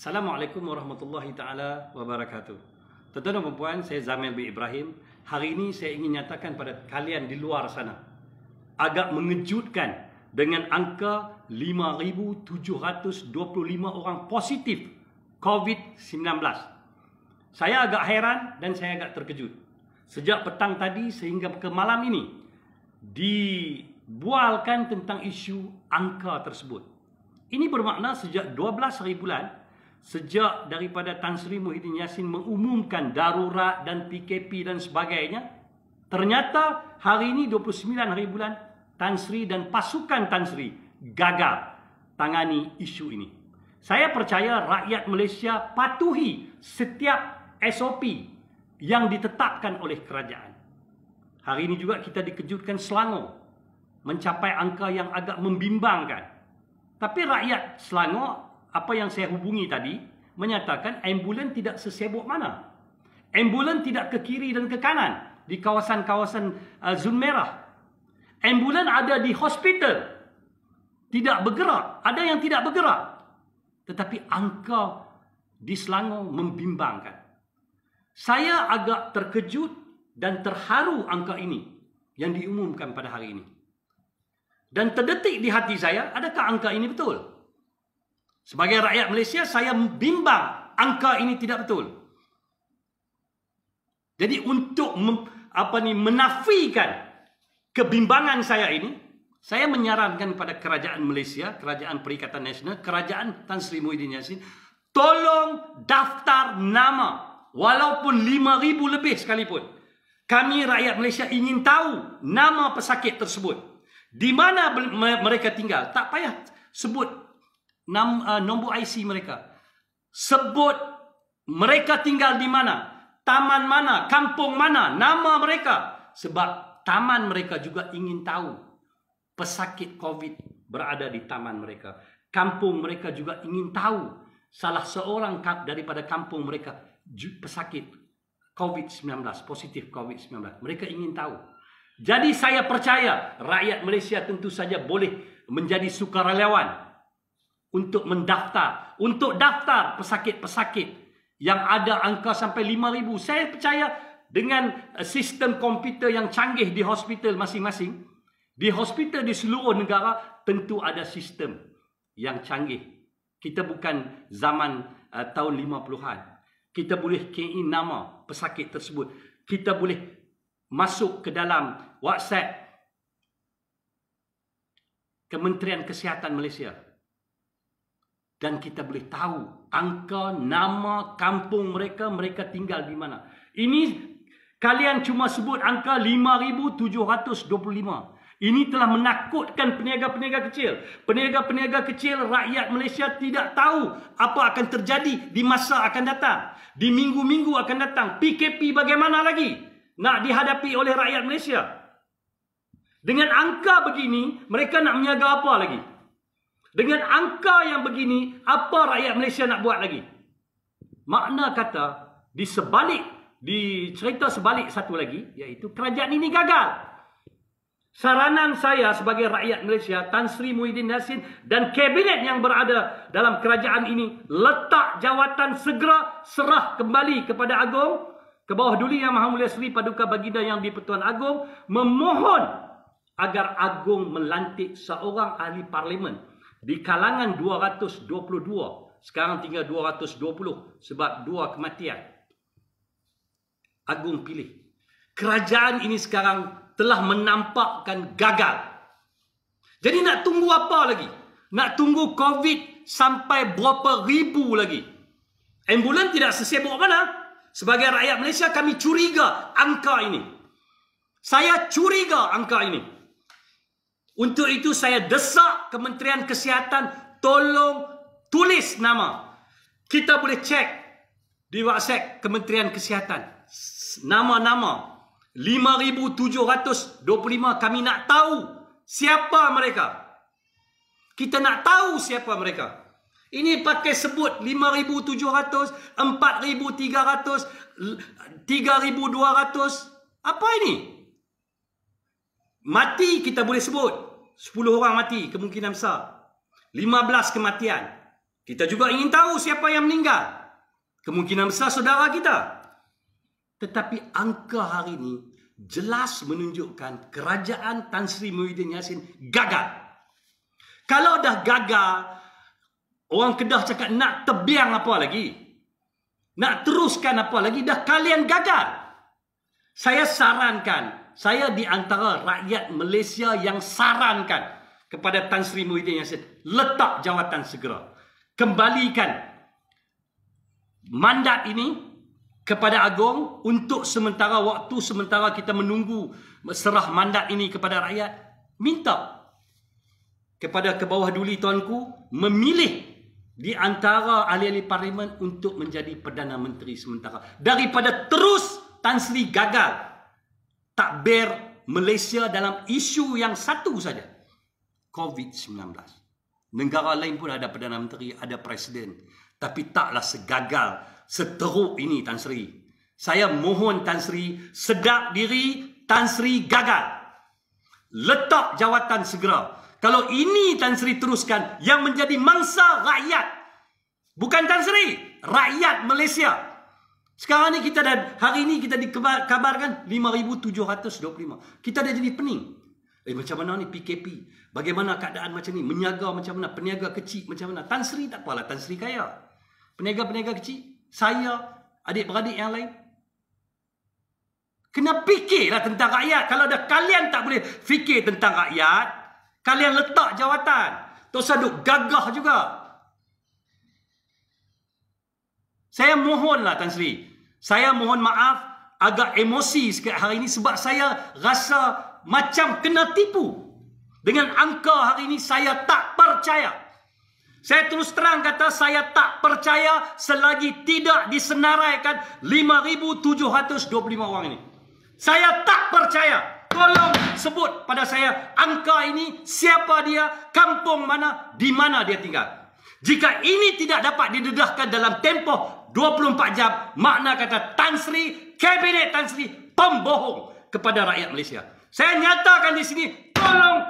Assalamualaikum warahmatullahi taala wabarakatuh. Tuan-tuan dan puan, saya Zamil bin Ibrahim. Hari ini saya ingin nyatakan pada kalian di luar sana. Agak mengejutkan dengan angka 5725 orang positif COVID-19. Saya agak heran dan saya agak terkejut. Sejak petang tadi sehingga ke malam ini dibualkan tentang isu angka tersebut. Ini bermakna sejak 12 hari bulan sejak daripada Tan Sri Muhyiddin Yassin mengumumkan darurat dan PKP dan sebagainya, ternyata hari ini 29 hari bulan Tan Sri dan pasukan Tan Sri gagal tangani isu ini. Saya percaya rakyat Malaysia patuhi setiap SOP yang ditetapkan oleh kerajaan. Hari ini juga kita dikejutkan Selangor mencapai angka yang agak membimbangkan. Tapi rakyat Selangor apa yang saya hubungi tadi menyatakan ambulan tidak sesibuk mana. Ambulan tidak ke kiri dan ke kanan di kawasan-kawasan uh, zon merah. Ambulan ada di hospital. Tidak bergerak. Ada yang tidak bergerak. Tetapi angka di Selangor membimbangkan. Saya agak terkejut dan terharu angka ini yang diumumkan pada hari ini. Dan terdetik di hati saya, adakah angka ini betul? Sebagai rakyat Malaysia, saya bimbang angka ini tidak betul. Jadi untuk mem, apa ni menafikan kebimbangan saya ini, saya menyarankan kepada kerajaan Malaysia, kerajaan Perikatan Nasional, kerajaan Tan Sri Muhyiddin Yassin, tolong daftar nama walaupun 5000 lebih sekalipun. Kami rakyat Malaysia ingin tahu nama pesakit tersebut. Di mana mereka tinggal? Tak payah sebut nam, uh, nombor IC mereka. Sebut mereka tinggal di mana, taman mana, kampung mana, nama mereka. Sebab taman mereka juga ingin tahu pesakit COVID berada di taman mereka. Kampung mereka juga ingin tahu salah seorang daripada kampung mereka pesakit COVID-19, positif COVID-19. Mereka ingin tahu. Jadi saya percaya rakyat Malaysia tentu saja boleh menjadi sukarelawan untuk mendaftar, untuk daftar pesakit-pesakit yang ada angka sampai 5000. Saya percaya dengan eh, sistem komputer yang canggih di hospital masing-masing, di hospital di seluruh negara tentu ada sistem yang canggih. Kita bukan zaman uh, tahun 50-an. Kita boleh key nama pesakit tersebut. Kita boleh masuk ke dalam WhatsApp Kementerian Kesihatan Malaysia dan kita boleh tahu angka nama kampung mereka mereka tinggal di mana. Ini kalian cuma sebut angka 5725. Ini telah menakutkan peniaga-peniaga kecil. Peniaga-peniaga kecil rakyat Malaysia tidak tahu apa akan terjadi di masa akan datang. Di minggu-minggu akan datang. PKP bagaimana lagi nak dihadapi oleh rakyat Malaysia? Dengan angka begini, mereka nak menjaga apa lagi? Dengan angka yang begini, apa rakyat Malaysia nak buat lagi? Makna kata, di sebalik, di cerita sebalik satu lagi, iaitu kerajaan ini gagal. Saranan saya sebagai rakyat Malaysia, Tan Sri Muhyiddin Yassin dan kabinet yang berada dalam kerajaan ini, letak jawatan segera serah kembali kepada Agong, ke bawah Duli Yang Maha Mulia Sri Paduka Baginda yang di-Pertuan Agong, memohon agar Agong melantik seorang ahli parlimen di kalangan 222 sekarang tinggal 220 sebab dua kematian. Agung pilih. Kerajaan ini sekarang telah menampakkan gagal. Jadi nak tunggu apa lagi? Nak tunggu covid sampai berapa ribu lagi? Ambulan tidak sesibuk mana? Sebagai rakyat Malaysia kami curiga angka ini. Saya curiga angka ini untuk itu saya desak Kementerian Kesihatan tolong tulis nama. Kita boleh cek di WhatsApp Kementerian Kesihatan. Nama-nama 5725 kami nak tahu siapa mereka. Kita nak tahu siapa mereka. Ini pakai sebut 5700, 4300, 3200. Apa ini? Mati kita boleh sebut. 10 orang mati kemungkinan besar. 15 kematian. Kita juga ingin tahu siapa yang meninggal. Kemungkinan besar saudara kita. Tetapi angka hari ini jelas menunjukkan kerajaan Tan Sri Muhyiddin Yassin gagal. Kalau dah gagal, orang Kedah cakap nak tebiang apa lagi? Nak teruskan apa lagi? Dah kalian gagal. Saya sarankan, saya di antara rakyat Malaysia yang sarankan kepada Tan Sri Muhyiddin Yassin, letak jawatan segera. Kembalikan mandat ini kepada Agong untuk sementara waktu sementara kita menunggu serah mandat ini kepada rakyat minta kepada ke bawah duli tuanku memilih di antara ahli-ahli parlimen untuk menjadi Perdana Menteri sementara daripada terus Tan Sri gagal takbir Malaysia dalam isu yang satu saja COVID-19 negara lain pun ada Perdana Menteri ada Presiden tapi taklah segagal seteruk ini Tan Sri. Saya mohon Tan Sri sedap diri Tan Sri gagal. Letak jawatan segera. Kalau ini Tan Sri teruskan yang menjadi mangsa rakyat. Bukan Tan Sri, rakyat Malaysia. Sekarang ni kita dah hari ini kita dikabarkan 5725. Kita dah jadi pening. Eh macam mana ni PKP? Bagaimana keadaan macam ni? Menyaga macam mana? Peniaga kecil macam mana? Tan Sri tak apalah, Tan Sri kaya. Peniaga-peniaga kecil saya, adik-beradik yang lain. Kena fikirlah tentang rakyat. Kalau dah kalian tak boleh fikir tentang rakyat, kalian letak jawatan. Tak usah duk gagah juga. Saya mohonlah Tan Sri. Saya mohon maaf agak emosi sikit hari ini sebab saya rasa macam kena tipu. Dengan angka hari ini saya tak percaya. Saya terus terang kata saya tak percaya selagi tidak disenaraikan 5,725 orang ini. Saya tak percaya. Tolong sebut pada saya angka ini, siapa dia, kampung mana, di mana dia tinggal. Jika ini tidak dapat didedahkan dalam tempoh 24 jam, makna kata Tan Sri, Kabinet Tan Sri, pembohong kepada rakyat Malaysia. Saya nyatakan di sini, tolong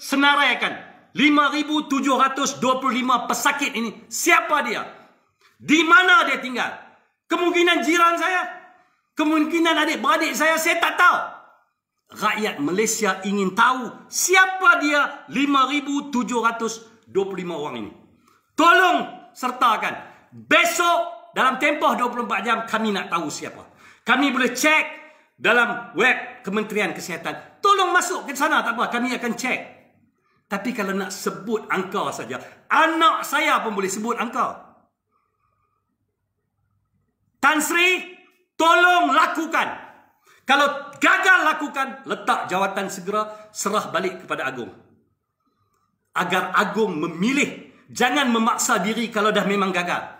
senaraikan 5,725 pesakit ini. Siapa dia? Di mana dia tinggal? Kemungkinan jiran saya? Kemungkinan adik-beradik saya? Saya tak tahu. Rakyat Malaysia ingin tahu siapa dia 5,725 orang ini. Tolong sertakan. Besok dalam tempoh 24 jam kami nak tahu siapa. Kami boleh cek dalam web Kementerian Kesihatan. Tolong masuk ke sana tak apa. Kami akan cek. Tapi kalau nak sebut angka saja, anak saya pun boleh sebut angka. Tan Sri, tolong lakukan. Kalau gagal lakukan, letak jawatan segera, serah balik kepada Agung. Agar Agung memilih, jangan memaksa diri kalau dah memang gagal.